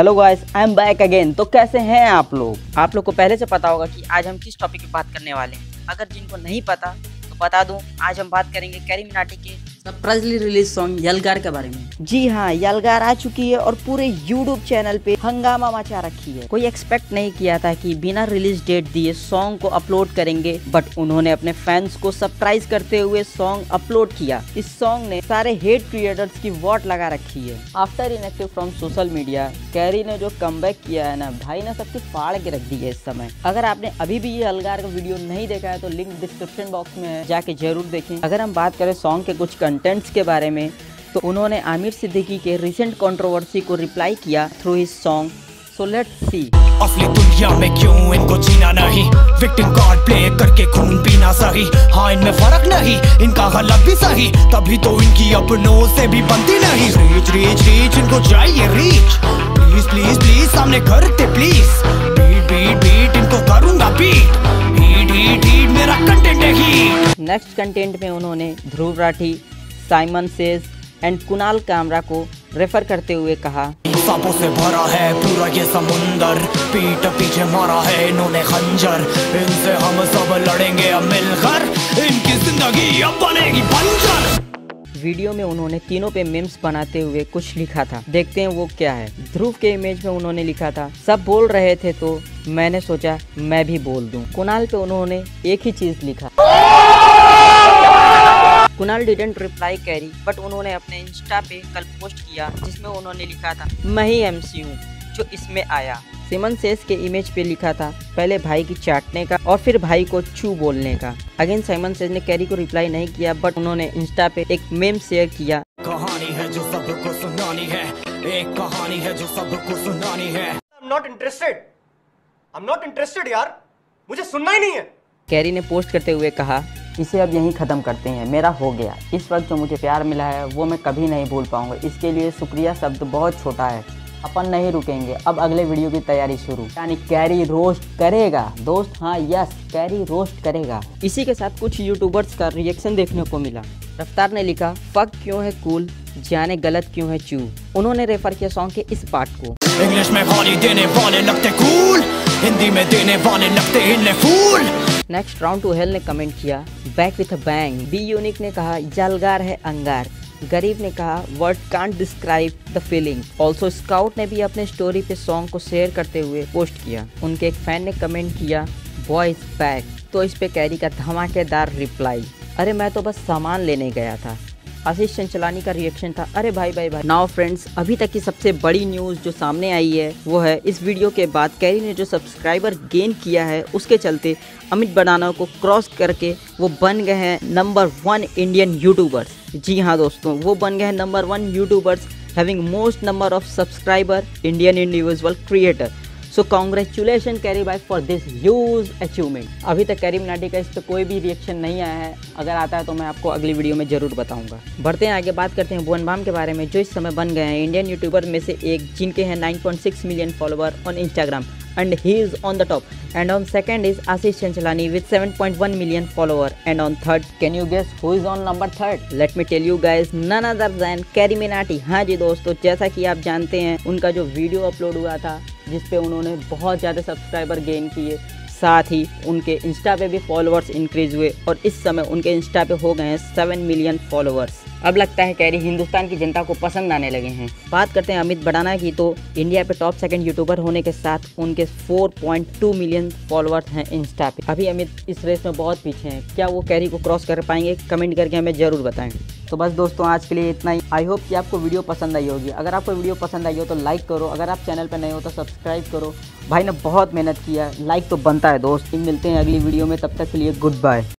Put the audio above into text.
Hello guys I am back again तो कैसे हैं आप लोग? आप लोग को पहले से पता होगा कि आज हम किस टॉपिक पे बात करने वाले हैं। अगर जिनको नहीं पता तो बता दूँ, आज हम बात करेंगे कैरी मिनाटी के सरप्राइजली रिलीज़ सॉन्ग यलगार के बारे में। जी हाँ यलगार आ चुकी है और पूरे यूट्यूब चैनल पे हंगामा मचा रखी है। कोई एक्सपेक्ट नहीं किया था कि बिना रिलीज़ डेट दिए सॉन्ग को अपलोड करेंगे बट उन्होंने अपने फैंस को सरप्राइज़ करते हुए सॉन्ग अपलोड किया। इस सॉन्ग ने सारे हेट क्रिएटर्स की वॉट लगा रखी है। After inactive from social media Carry ने जो कम किया है ना, भाई ने सबकी फाड़ के रख दी है इस समय। अगर आपने अभी भी ये अलगार का वीडियो नहीं देखा है तो लिंक डिस्क्रिप्शन बॉक्स में है, जाके ज़रूर देखें। अगर हम बात करें सॉन्ग के कुछ कंटेंट्स के बारे में तो उन्होंने आमिर सिद्दीकी के रिसेंट कंट्रोवर्सी को रिप्लाई किया through his song so let's see असली दुनिया में क्यों इनको जीना नहीं? विक्टिम कार्ड प्ले करके खून पीना सही। हाँ इनमें फ़र्क नहीं इनका गलत भी सही। तभी तो इनकी अपनों से भी बनती नहीं। रीच रीच रीच इनको चाहिए रीच प्लीज़ प्लीज़ प्लीज़ सामने करते प्लीज़ बीट बीट बीट इनको करूँगा बीट हीट हीट हीट मेरा कंटेंट है हीट नेक्स्ट कंटेंट में उन्होंने Dhruv Rathee Simon Says and Kunal Kamra को रेफर करते हुए कहा। सांपों से भरा है पूरा ये समुंदर पीठ पीछे मारा है इन्होंने खंजर। इनसे हम सब लड़ेंगे अब मिलकर इनकी ज़िंदगी अब बनेगी बंजर। वीडियो में उन्होंने तीनों पे मेम्स बनाते हुए कुछ लिखा था। देखते हैं वो क्या है। ध्रुव के इमेज में उन्होंने लिखा था सब बोल रहे थे तो मैंने सोचा मैं भी बोल दूँ। कुणाल पे उन्होंने एक ही चीज़ लिखा। Kunal didn't reply Carry but उन्होंने अपने इंस्टा पे कल पोस्ट किया जिसमें उन्होंने लिखा था मैं ही एमसी हूँ जो इसमें आया। सिमन सेस के इमेज पे लिखा था पहले भाई की चाटने का और फिर भाई को चू बोलने का। अगेन साइमन सेस ने कैरी को रिप्लाई नहीं किया बट उन्होंने इंस्टा पे एक मेम शेयर किया। कहानी है जो सबको सुनानी है एक कहानी है जो सबको सुनानी है। I'm not interested. I'm not interested यार। मुझे सुनना ही नहीं है। कैरी ने पोस्ट करते हुए कहा इसे अब यहीं ख़त्म करते हैं। मेरा हो गया। इस वक्त जो मुझे प्यार मिला है, वो मैं कभी नहीं भूल पाऊँगा। इसके लिए शुक्रिया, शब्द बहुत छोटा है। अपन नहीं रुकेंगे। अब अगले वीडियो की तैयारी शुरू। यानी कैरी रोस्ट करेगा। दोस्त हाँ यस, कैरी रोस्ट करेगा। इसी के साथ कुछ यूट्यूबर्स का रिएक्शन देखने को मिला। रफ्तार ने लिखा, फक क्यों है कूल? जाने गलत क्यों है चू? उन्होंने रेफर किया सॉन्ग के इस पार्ट को। इंग्लिश में देने वाले लगते कूल। हिंदी में देने वाले लगते फूल। नेक्स्ट राउंड टू हेल ने कमेंट किया back with a bang B Unique ने कहा, जलगार है अंगार. गरीब ने कहा word can't describe the feeling also Scout ने भी अपने स्टोरी पे सॉन्ग को शेयर करते हुए पोस्ट किया. उनके एक फ़ैन ने कमेंट किया बॉयज़ बैक तो इस पे कैरी का धमाकेदार रिप्लाई अरे, मैं तो बस सामान लेने गया था. आशीष चंचलानी का रिएक्शन था। अरे भाई भाई भाई। नाउ फ्रेंड्स अभी तक की सबसे बड़ी न्यूज़ जो सामने आई है, वो है इस वीडियो के बाद कैरी ने जो सब्सक्राइबर गेन किया है, उसके चलते अमित बनाना को क्रॉस करके वो बन गए हैं नंबर वन इंडियन यूट्यूबर्स जी हाँ दोस्तों, वो बन गए हैं number one YouTubers having most number of subscriber Indian individual creator so congratulation Carry by for this huge achievement अभी तक कैरी मिनाटी का इस पर कोई भी रिएक्शन नहीं आया है। अगर आता है तो मैं आपको अगली वीडियो में ज़रूर बताऊँगा। बढ़ते हैं, आगे बात करते हैं भुवन बाम के बारे में, जो इस समय बन गए हैं। इंडियन यूट्यूबर में से एक, जिनके हैं 9.6 million follower on Instagram and he is on the top. And on second is Ashish Chanchalani with 7.1 million follower. And on third, can you guess who is on number third? Let me tell you guys none other than Carrie Minati हाँ जी दोस्तों, जैसा कि आप जानते हैं, उनका जो वीडियो अपलोड हुआ था जिस पे उन्होंने बहुत ज़्यादा सब्सक्राइबर गेन किए, साथ ही उनके इंस्टा पे भी फॉलोअर्स इंक्रीज हुए और इस समय उनके इंस्टा पे हो गए हैं सेवन मिलियन फॉलोअर्स अब लगता है कैरी हिंदुस्तान की जनता को पसंद आने लगे हैं। बात करते हैं अमित बड़ाना की तो इंडिया पे टॉप सेकंड यूट्यूबर होने के साथ उनके 4.2 मिलियन फॉलोअर्स हैं इंस्टा पे। अभी अमित इस रेस में बहुत पीछे हैं। क्या वो कैरी को क्रॉस कर पाएँगे? कमेंट करके हमें ज़रूर बताएँ। तो बस दोस्तों, आज के लिए इतना ही। आई होप कि आपको वीडियो पसंद आई होगी। अगर आपको वीडियो पसंद आई हो तो लाइक करो। अगर आप चैनल पर नए हो तो सब्सक्राइब करो। भाई ने बहुत मेहनत किया लाइक तो बनता है दोस्त। मिलते हैं अगली वीडियो में। तब तक के लिए गुड बाय